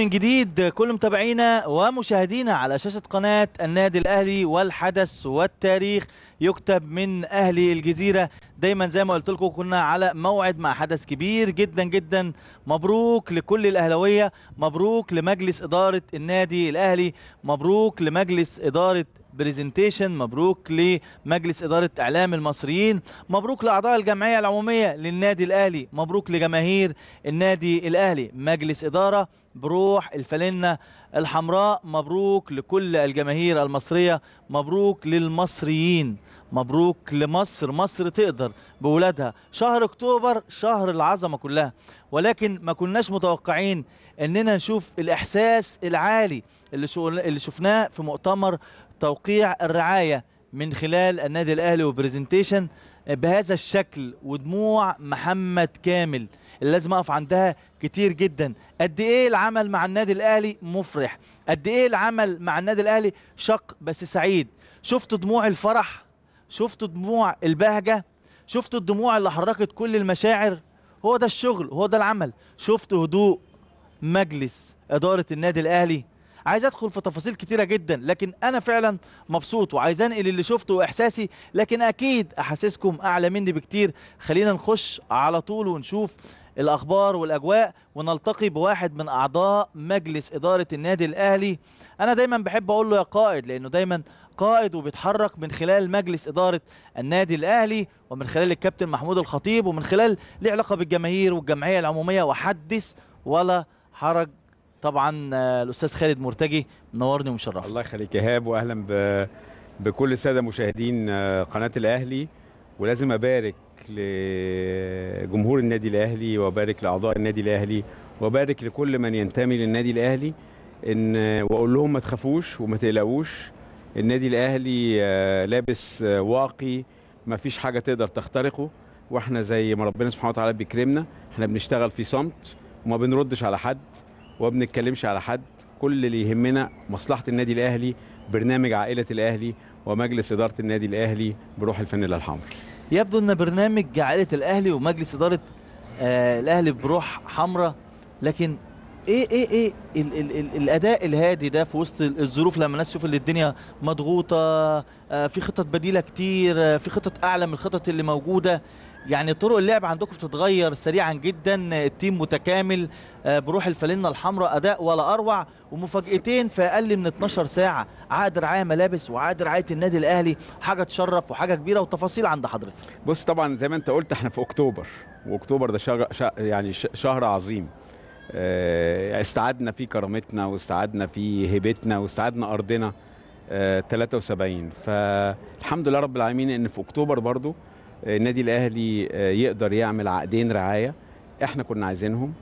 من جديد كل متابعينا ومشاهدينا على شاشة قناة النادي الأهلي والحدث والتاريخ. يكتب من أهلي الجزيرة دايما زي ما قلت لكم كنا على موعد مع حدث كبير جدا جدا. مبروك لكل الأهلوية مبروك لمجلس إدارة النادي الأهلي مبروك لمجلس إدارة بريزنتيشن مبروك لمجلس إدارة إعلام المصريين مبروك لأعضاء الجمعية العمومية للنادي الأهلي مبروك لجماهير النادي الأهلي. مجلس إدارة بروح الفلنة الحمراء مبروك لكل الجماهير المصرية مبروك للمصريين مبروك لمصر مصر تقدر بولادها. شهر أكتوبر شهر العظمة كلها. ولكن ما كناش متوقعين إننا نشوف الإحساس العالي اللي, اللي شفناه في مؤتمر توقيع الرعاية. من خلال النادي الأهلي وبرزنتيشن بهذا الشكل ودموع محمد كامل. اللي لازم أقف عندها كتير جدا. قد إيه العمل مع النادي الأهلي مفرح؟ قد إيه العمل مع النادي الأهلي شق بس سعيد؟ شفت دموع الفرح؟ شفت دموع البهجة؟ شفت الدموع اللي حركت كل المشاعر؟ هو ده الشغل هو ده العمل. شفت هدوء مجلس إدارة النادي الأهلي؟ عايز ادخل في تفاصيل كتيرة جدا لكن أنا فعلا مبسوط وعايز أنقل اللي شفته وإحساسي لكن أكيد أحاسيسكم أعلى مني بكتير. خلينا نخش على طول ونشوف الأخبار والأجواء ونلتقي بواحد من أعضاء مجلس إدارة النادي الأهلي. أنا دايما بحب أقول له يا قائد لأنه دايما قائد وبيتحرك من خلال مجلس إدارة النادي الأهلي ومن خلال الكابتن محمود الخطيب ومن خلال ليه علاقة بالجماهير والجمعية العمومية وحدث ولا حرج طبعا آه، الأستاذ خالد مرتجي منورني ومشرفني الله يخليك ايهاب واهلا ب... بكل السادة مشاهدين آه، قناة الأهلي. ولازم أبارك لجمهور النادي الأهلي وأبارك لأعضاء النادي الأهلي وأبارك لكل من ينتمي للنادي الأهلي إن وأقول لهم ما تخافوش وما تقلقوش. النادي الأهلي آه، لابس واقي ما فيش حاجة تقدر تخترقه. وإحنا زي ما ربنا سبحانه وتعالى بيكرمنا إحنا بنشتغل في صمت وما بنردش على حد. وما بنتكلمش على حد. كل اللي يهمنا مصلحة النادي الأهلي برنامج عائلة الأهلي ومجلس إدارة النادي الأهلي بروح الفانيلا الحمراء يبدو إن برنامج عائلة الأهلي ومجلس إدارة آه الأهلي بروح حمراء لكن إيه إيه إيه ال ال ال الأداء الهادي ده في وسط الظروف لما الناس تشوف إن الدنيا مضغوطة آه في خطط بديلة كتير آه في خطط أعلى من الخطط اللي موجودة. يعني طرق اللعب عندكم بتتغير سريعا جدا آه، التيم متكامل آه بروح الفالنه الحمراء أداء ولا أروع ومفاجاتين في أقل من 12 ساعة عقد رعاية ملابس وعقد رعاية النادي الأهلي حاجة تشرف وحاجة كبيرة وتفاصيل عند حضرتك. بص طبعا زي ما انت قلت إحنا في أكتوبر وأكتوبر ده شهر شه- يعني شهر عظيم. آه، استعدنا فيه كرامتنا واستعدنا فيه هيبتنا واستعدنا أرضنا آه، 73 فالحمد لله رب العالمين إن في أكتوبر برضو آه، النادي الأهلي آه، يقدر يعمل عقدين رعاية إحنا كنا عايزينهم.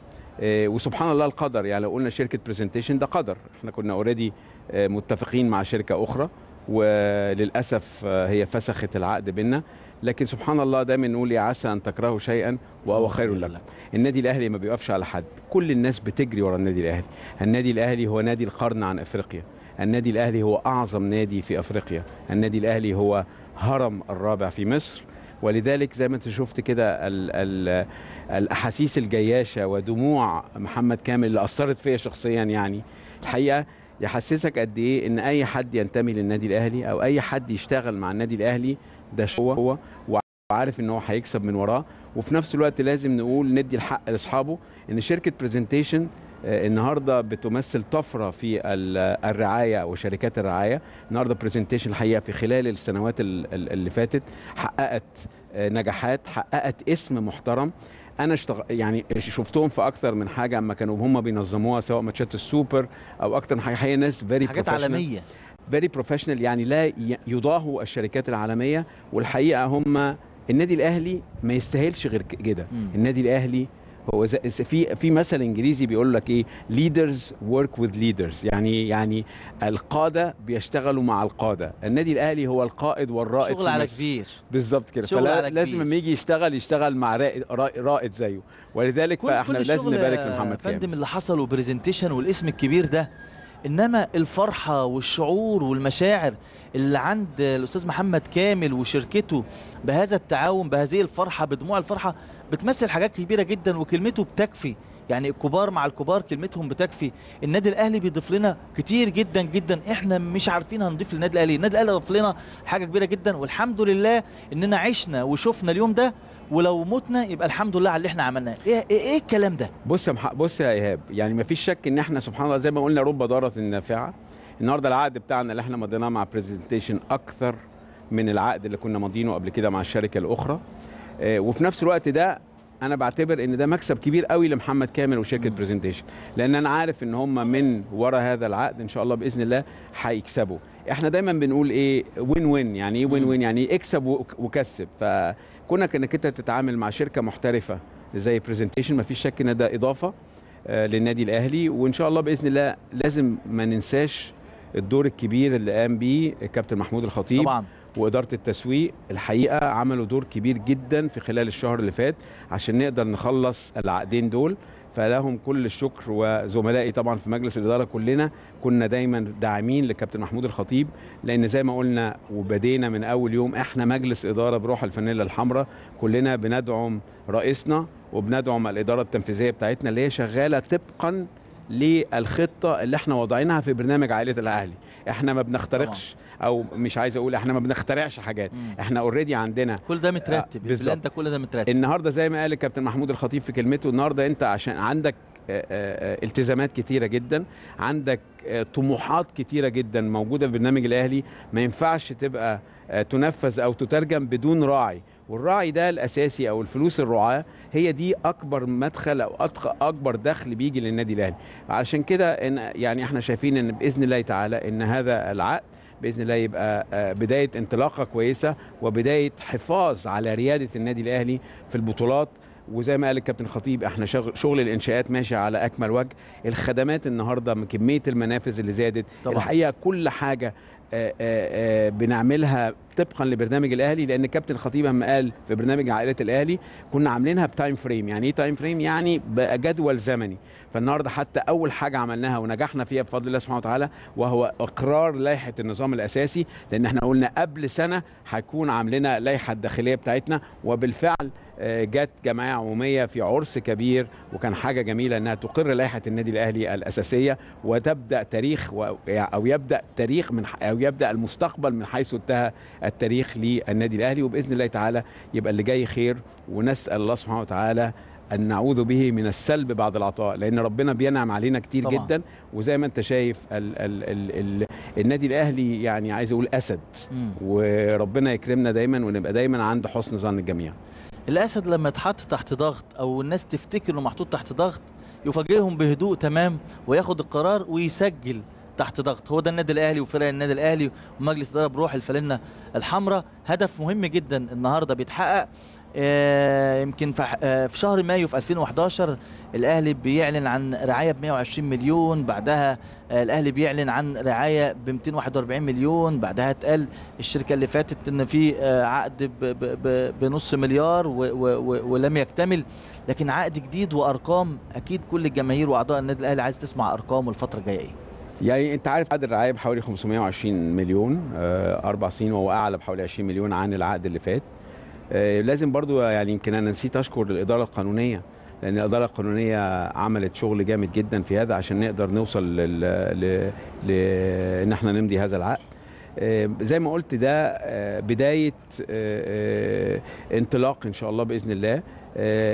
آه، وسبحان الله القدر يعني لو قلنا شركة Presentation ده قدر. إحنا كنا already متفقين مع شركة أخرى وللأسف آه، هي فسخت العقد بينا. لكن سبحان الله دايما نقول يا عسى أن تكرهوا شيئا وهو خير لكم. النادي الأهلي ما بيقفش على حد. كل الناس بتجري ورا النادي الأهلي. النادي الأهلي هو نادي القرن عن إفريقيا. النادي الأهلي هو أعظم نادي في إفريقيا. النادي الأهلي هو هرم الرابع في مصر. ولذلك زي ما انت شفت كده ال- ال- الأحاسيس الجياشة ودموع محمد كامل اللي أثرت فيا شخصيا يعني الحقيقة يحسسك قد إيه إن أي حد ينتمي للنادي الأهلي أو أي حد يشتغل مع النادي الأهلي ده هو هو وعارف إن هو هيكسب من وراه. وفي نفس الوقت لازم نقول ندي الحق لأصحابه إن شركة برزنتيشن النهارده بتمثل طفره في ال- الرعايه وشركات الرعايه. النهارده Presentation الحقيقة في خلال السنوات ال- ال- اللي فاتت حققت آه، نجاحات حققت اسم محترم. أنا اشتغ... يعني شفتهم في أكتر من حاجة أما كانوا هم بينظموها سواء ماتشات السوبر أو أكتر من حاجة. حقيقه ناس very حاجات عالمية. very professional يعني لا يضاهوا الشركات العالمية. والحقيقة هم النادي الأهلي ما يستاهلش غير كده. النادي الأهلي هو في في مثل إنجليزي بيقول لك إيه؟ Leaders work with leaders. يعني يعني القادة بيشتغلوا مع القادة. النادي الأهلي هو القائد والرائد شغل على. كبير. بالظبط كده. شغل على فلازم. لما يجي يشتغل يشتغل مع رائد, رائد, رائد زيه. ولذلك كل فإحنا كل لازم نبارك لمحمد فندم كامل اللي حصل وبرزنتيشن والاسم الكبير ده إنما الفرحة والشعور والمشاعر اللي عند الأستاذ محمد كامل وشركته بهذا التعاون بهذه الفرحة بدموع الفرحة بتمثل حاجات كبيرة جدا وكلمته بتكفي. يعني الكبار مع الكبار كلمتهم بتكفي. النادي الأهلي بيضيف لنا كتير جدا جدا. إحنا مش عارفين هنضيف للنادي الأهلي. النادي الأهلي ضاف لنا حاجة كبيرة جدا. والحمد لله إننا عشنا وشفنا اليوم ده. ولو متنا يبقى الحمد لله على اللي إحنا عملناه. إيه إيه, إيه الكلام ده؟ بص يا مح... بص يا إيهاب. يعني ما فيش شك إن إحنا سبحان الله زي ما قلنا رب ضاره نافعه النهارده العقد بتاعنا اللي إحنا مضيناه مع برزنتيشن أكثر من العقد اللي كنا ماضيينه قبل كده مع الشركة الأخرى. وفي نفس الوقت ده أنا بعتبر إن ده مكسب كبير قوي لمحمد كامل وشركة. Presentation لأن أنا عارف إن هم من ورا هذا العقد إن شاء الله بإذن الله هيكسبوا. إحنا دايما بنقول إيه؟ win win يعني إيه win. win يعني إيه اكسب وك- وكسب. فكونك إنك أنت تتعامل مع شركة محترفة زي Presentation مفيش شك إن ده إضافة آه، للنادي الأهلي. وإن شاء الله بإذن الله لازم ما ننساش الدور الكبير اللي قام بيه الكابتن محمود الخطيب. طبعا. وإدارة التسويق الحقيقة عملوا دور كبير جدا في خلال الشهر اللي فات عشان نقدر نخلص العقدين دول. فلهم كل الشكر وزملائي طبعا في مجلس الإدارة كلنا. كنا دايما داعمين لكابتن محمود الخطيب لأن زي ما قلنا وبدينا من أول يوم إحنا مجلس إدارة بروح الفانيلا الحمراء كلنا بندعم رئيسنا وبندعم الإدارة التنفيذية بتاعتنا اللي هي شغالة طبقا للخطة اللي إحنا واضعينها في برنامج عائلة الأهلي. إحنا ما بنخترقش أو مش عايز أقول إحنا ما بنخترعش حاجات. مم. إحنا already عندنا. كل ده مترتب. بالظبط. ال plan ده كل ده مترتب. النهارده زي ما قال الكابتن محمود الخطيب في كلمته النهارده انت عشان عندك آه، آه، آه، التزامات كتيرة جدا عندك آه، طموحات كتيرة جدا موجودة في برنامج الأهلي. ما ينفعش تبقى آه، تنفذ أو تترجم بدون راعي. والراعي ده الأساسي أو الفلوس الرعاة هي دي أكبر مدخل أو أكبر دخل بيجي للنادي الأهلي. علشان كده إن يعني إحنا شايفين إن بإذن الله تعالى إن هذا العقد بإذن الله يبقى آه، بداية انطلاقة كويسة وبداية حفاظ على ريادة النادي الأهلي في البطولات. وزي ما قال الكابتن خطيب إحنا شغل, الإنشاءات ماشي على أكمل وجه. الخدمات النهارده كمية المنافذ اللي زادت. طبعا. الحقيقة كل حاجة بنعملها طبقا لبرنامج الأهلي لأن الكابتن خطيب لما قال في برنامج عائلة الأهلي كنا عاملينها ب time frame. يعني إيه time frame؟ يعني بجدول زمني. فالنهاردة حتى أول حاجة عملناها ونجحنا فيها بفضل الله سبحانه وتعالى وهو إقرار لائحة النظام الأساسي لأن إحنا قلنا قبل سنة هيكون عاملنا لائحة الداخلية بتاعتنا. وبالفعل آه، جت جمعية عمومية في عرس كبير وكان حاجة جميلة إنها تقر لائحة النادي الأهلي الأساسية وتبدأ تاريخ أو يبدأ تاريخ من ح- أو يبدا المستقبل من حيث انتهى التاريخ للنادي الأهلي. وبإذن الله تعالى يبقى اللي جاي خير ونسأل الله سبحانه وتعالى أن نعوذ به من السلب بعد العطاء لأن ربنا بينعم علينا كتير طبعاً. جدا. وزي ما انت شايف ال ال ال ال النادي الأهلي يعني عايز أقول أسد. مم. وربنا يكرمنا دايما ونبقى دايما عند حسن ظن الجميع. الأسد لما يتحط تحت ضغط أو الناس تفتكر إنه محطوط تحت ضغط يفاجئهم بهدوء تمام وياخد القرار ويسجل. تحت ضغط. هو ده النادي الأهلي وفرق النادي الأهلي ومجلس إدارة بروح الفانلة الحمراء. هدف مهم جدا النهارده بيتحقق. آه، يمكن آه، في شهر مايو في 2011 الأهلي بيعلن عن رعاية ب 120 مليون. بعدها آه، الأهلي بيعلن عن رعاية ب 241 مليون. بعدها اتقال الشركة اللي فاتت إن في عقد بنص مليار ولم يكتمل. لكن عقد جديد وأرقام أكيد كل الجماهير وأعضاء النادي الأهلي عايز تسمع ارقام الفترة الجاية إيه. يعني انت عارف عقد الرعاية بحوالي 520 مليون آه، أربع سنين وهو أعلى بحوالي 20 مليون عن العقد اللي فات. آه، لازم برضو يعني يمكن أنا نسيت أشكر الإدارة القانونية لأن الإدارة القانونية عملت شغل جامد جدا في هذا عشان نقدر نوصل. ل... ل... إن إحنا نمضي هذا العقد. آه، زي ما قلت ده بداية انطلاق إن شاء الله بإذن الله.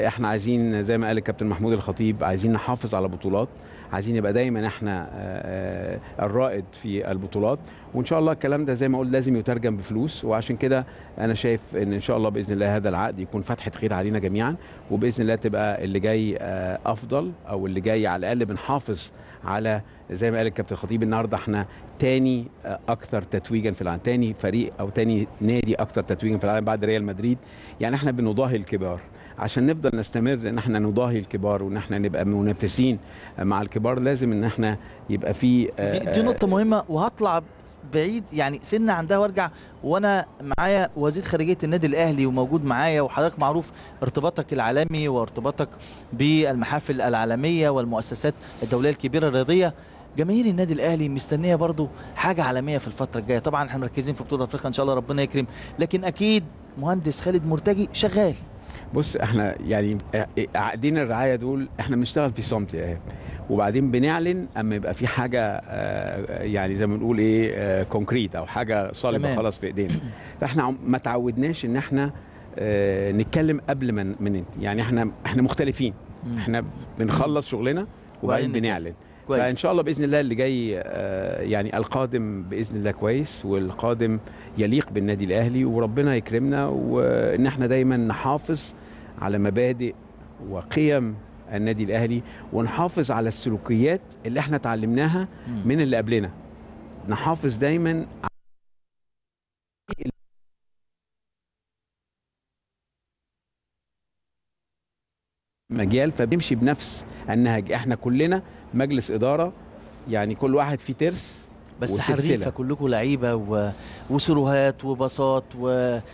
إحنا عايزين زي ما قال الكابتن محمود الخطيب عايزين نحافظ على بطولات. عايزين يبقى دايما إحنا آه، آه، الرائد في البطولات. وإن شاء الله الكلام ده زي ما قلت لازم يترجم بفلوس. وعشان كده أنا شايف إن إن شاء الله بإذن الله هذا العقد يكون فتحة خير علينا جميعا. وبإذن الله تبقى اللي جاي آه، أفضل أو اللي جاي على الأقل بنحافظ على زي ما قال الكابتن الخطيب النهارده إحنا تاني أكثر تتويجا في العالم تاني فريق أو تاني نادي أكثر تتويجا في العالم بعد ريال مدريد. يعني إحنا بنضاهي الكبار. عشان نفضل نستمر إن إحنا نضاهي الكبار وإن إحنا نبقى منافسين مع الكبار لازم إن إحنا يبقى في آه، دي, دي نقطة مهمة وهطلع بعيد يعني سنة عندها وارجع وأنا معايا وزير خارجية النادي الأهلي وموجود معايا وحضرتك معروف ارتباطك العالمي وارتباطك بالمحافل العالمية والمؤسسات الدولية الكبيرة الرياضية. جماهير النادي الأهلي مستنية برضو حاجة عالمية في الفترة الجاية. طبعا إحنا مركزين في بطولة أفريقيا إن شاء الله ربنا يكرم لكن أكيد مهندس خالد مرتجي شغال. بص إحنا يعني عقدين الرعاية دول إحنا بنشتغل في صمت يا ايهاب وبعدين بنعلن اما يبقى في حاجة آه، يعني زي ما بنقول إيه آه، كونكريت أو حاجة صلبة. خلاص في إيدينا فاحنا ما تعودناش إن إحنا آه، نتكلم قبل ما من يعني إحنا إحنا مختلفين. إحنا بنخلص شغلنا وبعدين بنعلن كويس فإن شاء الله بإذن الله اللي جاي آه، يعني القادم بإذن الله كويس والقادم يليق بالنادي الأهلي وربنا يكرمنا وإن إحنا دايما نحافظ على مبادئ وقيم النادي الأهلي ونحافظ على السلوكيات اللي إحنا اتعلمناها. من اللي قبلنا نحافظ دايما مجال فبنمشي بنفس النهج إحنا كلنا مجلس إدارة يعني كل واحد فيه ترس بس. حريفة كلكم لعيبة و... وسروهات وباصات ويعني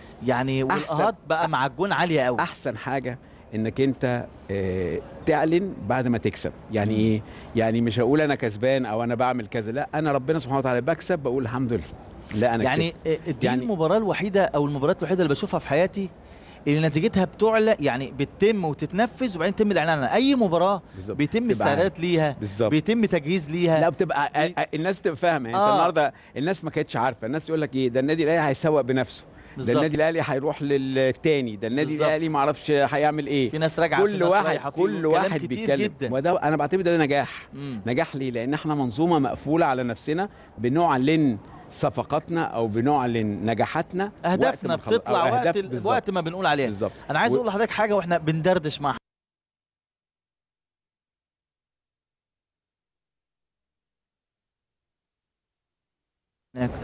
أحسن. والقهات بقى مع الجون عالية قوي أحسن حاجة إنك أنت آه، تعلن بعد ما تكسب يعني. إيه يعني مش هقول أنا كسبان أو أنا بعمل كذا لا أنا ربنا سبحانه وتعالى بكسب بقول الحمد لله لا أنا يعني كسبت. آه، دي يعني- المباراة الوحيدة أو المباريات الوحيدة اللي بشوفها في حياتي اللي نتيجتها بتعلى يعني بتتم وتتنفذ وبعدين يتم الإعلان عنها أي مباراة بالظبط. بيتم استعدادات ليها بالظبط. بيتم تجهيز ليها. لا بتبقى الناس بتبقى فاهمة. يعني انت آه. النهارده الناس ما كانتش عارفة. الناس يقول لك إيه؟ ده النادي الأهلي هيسوق بنفسه. ده بالظبط. النادي الأهلي هيروح للتاني. ده النادي. الأهلي ما أعرفش هيعمل إيه. في ناس راجعة كل ناس واحد كل واحد بيتكلم. جدا. وده أنا بعتبر ده نجاح. مم. نجاح ليه؟ لأن إحنا منظومة مقفولة على نفسنا بنعلن صفقاتنا أو بنعلن نجاحاتنا وقت اهدافنا أو بتطلع وقت بالظبط. وقت ما بنقول عليها. بالظبط. أنا عايز و- أقول لحضرتك حاجة وإحنا بندردش مع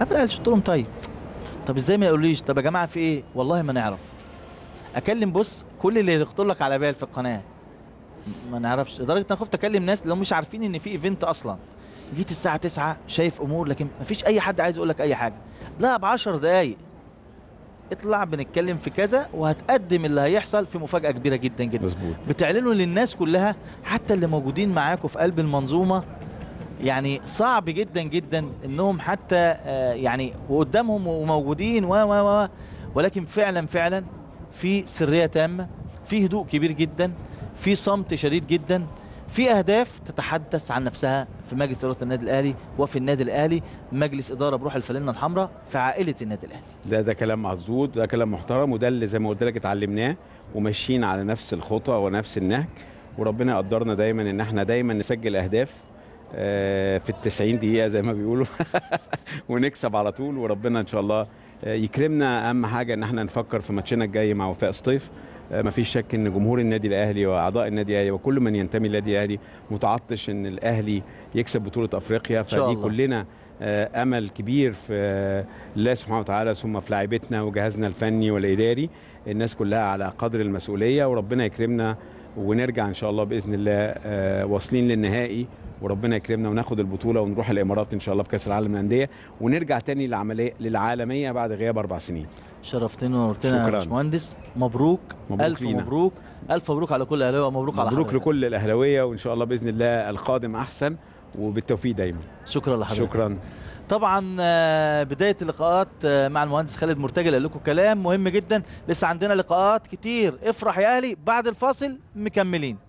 ابدا قلت لهم طيب. طب إزاي ما يقوليش طب يا جماعة في إيه؟ والله ما نعرف. أكلم بص كل اللي يخطر لك على بال في القناة. ما نعرفش. لدرجة إن أنا خفت أكلم ناس لو مش عارفين إن في ايفنت أصلا. جيت الساعة 9 شايف أمور لكن ما فيش أي حد عايز يقول لك أي حاجة. لا ب 10 دقايق. اطلع بنتكلم في كذا وهتقدم اللي هيحصل في مفاجأة كبيرة جدا جدا. مظبوط. بتعلنوا للناس كلها حتى اللي موجودين معاكم في قلب المنظومة يعني صعب جدا جدا إنهم حتى آه، يعني وقدامهم وموجودين و و و. ولكن فعلا فعلا في سرية تامة في هدوء كبير جدا في صمت شديد جدا. في أهداف تتحدث عن نفسها في مجلس إدارة النادي الأهلي وفي النادي الأهلي مجلس إدارة بروح الفانلة الحمراء في عائلة النادي الأهلي. ده ده كلام مظبوط ده كلام محترم وده اللي زي ما قلت لك اتعلمناه وماشيين على نفس الخطى ونفس النهج وربنا يقدرنا دايما إن إحنا دايما نسجل أهداف آه، في التسعين دقيقة زي ما بيقولوا ونكسب على طول وربنا إن شاء الله آه، يكرمنا أهم حاجة إن إحنا نفكر في ماتشنا الجاي مع وفاء سطيف. آه، مفيش شك إن جمهور النادي الأهلي وأعضاء النادي الأهلي وكل من ينتمي للنادي الأهلي متعطش إن الأهلي يكسب بطولة أفريقيا فدي. كلنا آه، أمل كبير في آه، الله سبحانه وتعالى ثم في لاعبتنا وجهازنا الفني والإداري الناس كلها على قدر المسؤولية وربنا يكرمنا ونرجع إن شاء الله بإذن الله واصلين للنهائي وربنا يكرمنا وناخد البطولة ونروح الإمارات إن شاء الله في كأس العالم للأندية. ونرجع تاني للعمليه للعالمية بعد غياب أربع سنين. شرفتنا ونورتنا يا. باشمهندس. مبروك, مبروك ألف لينا. مبروك. ألف مبروك على كل اهلاوي ومبروك على مبروك. لكل الأهلاوية وإن شاء الله بإذن الله القادم أحسن وبالتوفيق دايما. شكرا لحضرتك. شكرا. طبعا آه، بداية اللقاءات آه، مع المهندس خالد مرتجل قال لكم كلام مهم جدا. لسه عندنا لقاءات كتير. افرح يا أهلي. بعد الفاصل مكملين.